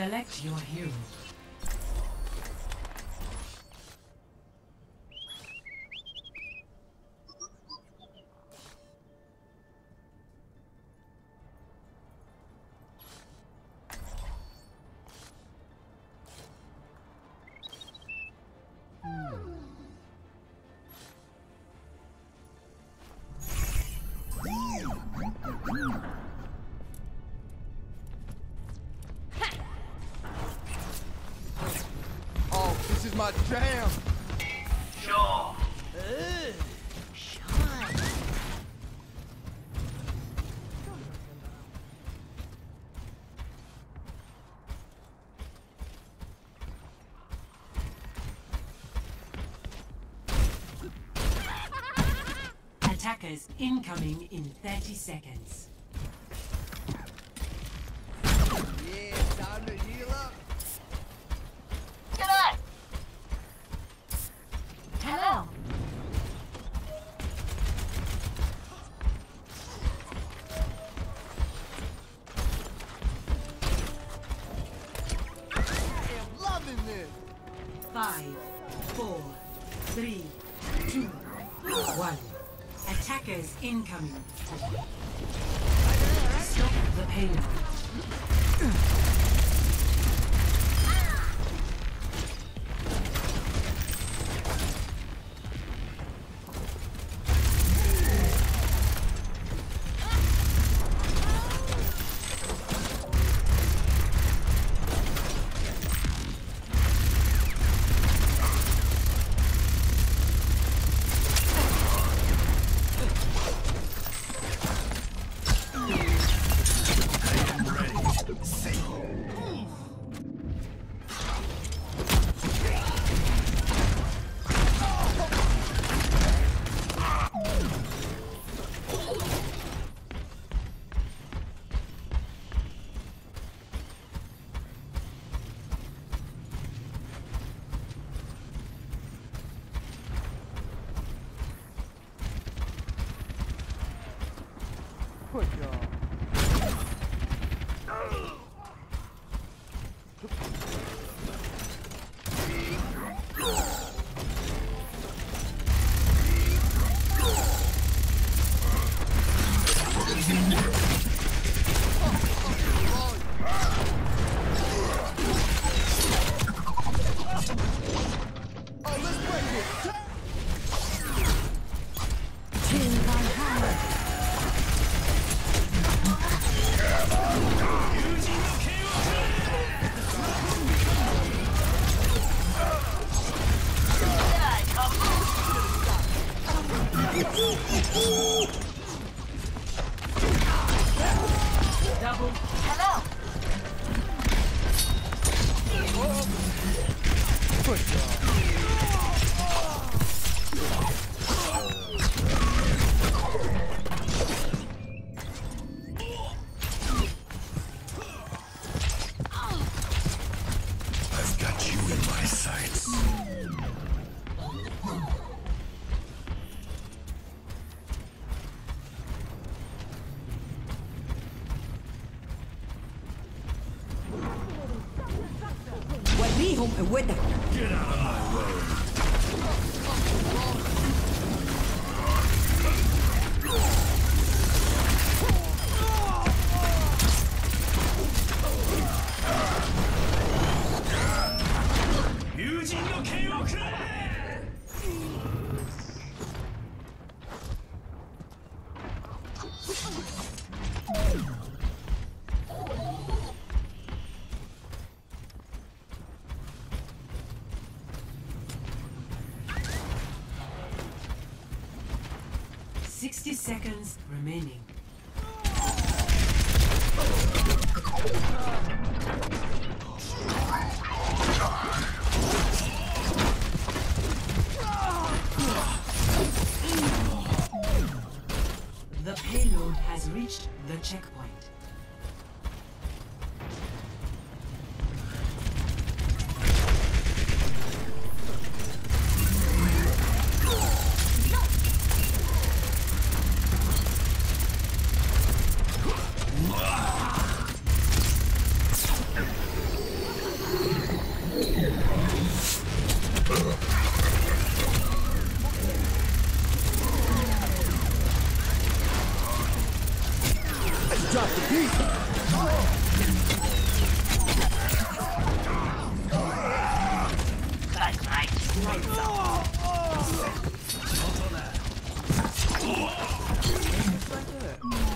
Select your hero. This is my jam. Attackers incoming in 30 seconds. Incoming. Stop the payload. Good home and. Get out of my way! 友人の剣をくれ Sixty seconds remaining. The payload has reached the checkpoint. Thanks, mate.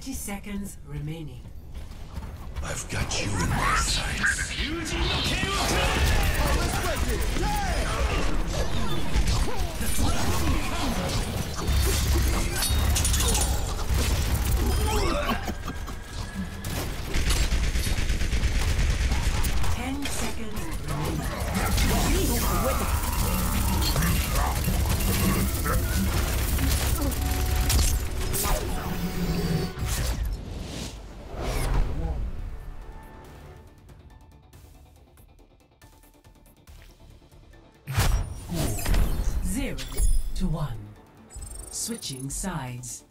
30 seconds remaining. I've got you in my sight. Switching sides.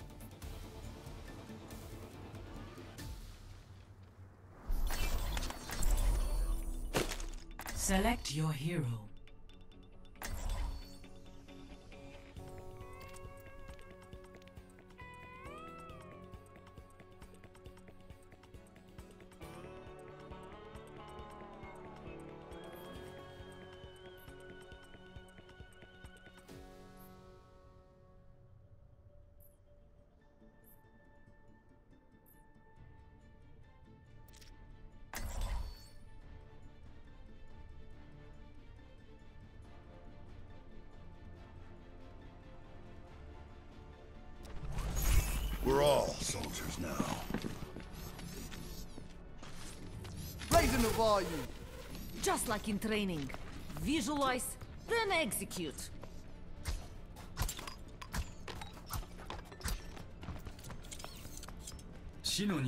Select your hero. Just like in training. Visualize, then execute. Shino!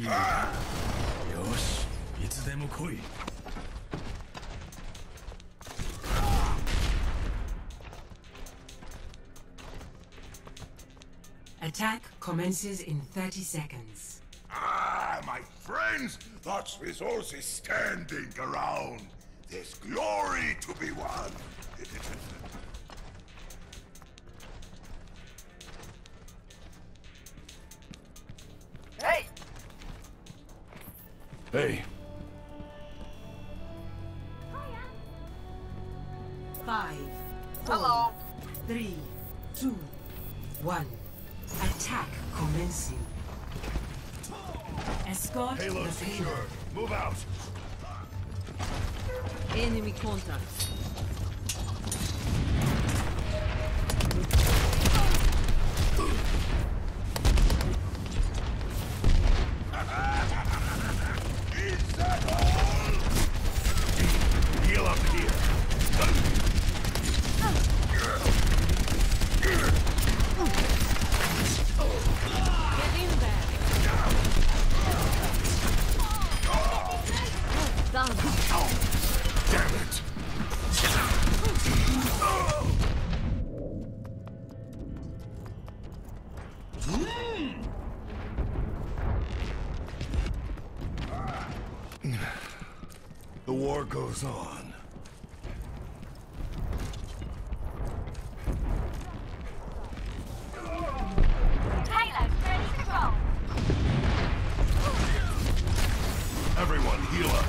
Yosh, it's. Attack commences in 30 seconds. My friends, that resource is standing around. There's glory to be won. Hey, Hey, Five, four, hello. three, two, one. Attack commencing. Escort Halo the secure. payload. Move out. Enemy contact. War goes on. Ready to roll. Everyone, heal up.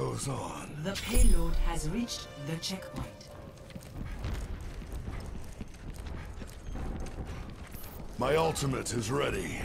goes on. The payload has reached the checkpoint. My ultimate is ready.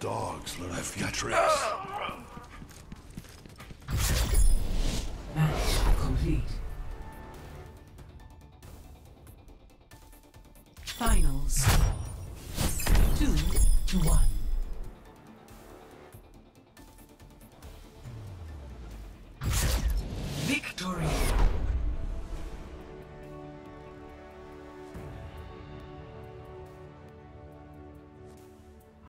dogs learn a few tricks. Match complete. Finals. Two to one.